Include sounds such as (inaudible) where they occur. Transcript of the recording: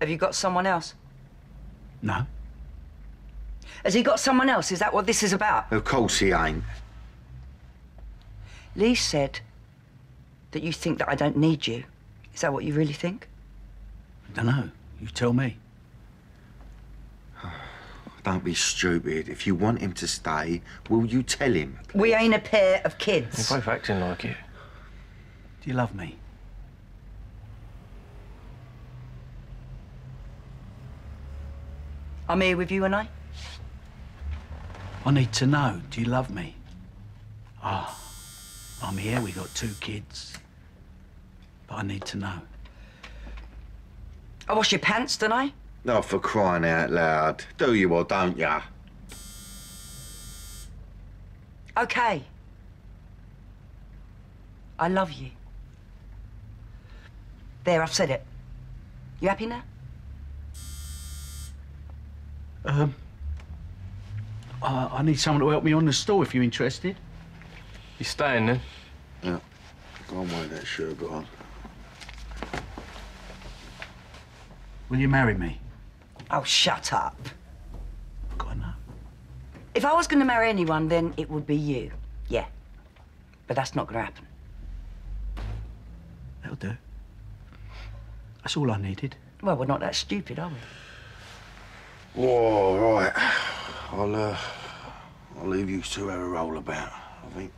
Have you got someone else? No. Has he got someone else? Is that what this is about? Of course he ain't. Lee said that you think that I don't need you. Is that what you really think? I don't know. You tell me. (sighs) Don't be stupid. If you want him to stay, will you tell him? We ain't a pair of You're kids. both acting like it. Do you love me? I'm here with you and I. I need to know. Do you love me? Ah, I'm here. We got two kids. But I need to know. I wash your pants, don't I? Not for crying out loud. Do you or don't ya? Okay. I love you. There, I've said it. You happy now? Um, I, I need someone to help me on the store if you're interested. You staying then? Yeah. Go on with that shirt, go on. Will you marry me? Oh, shut up. Got to know. If I was going to marry anyone, then it would be you. Yeah. But that's not going to happen. That'll do. That's all I needed. Well, we're not that stupid, are we? Whoa, right. (sighs) I'll, uh, I'll leave you two have a roll about, I think.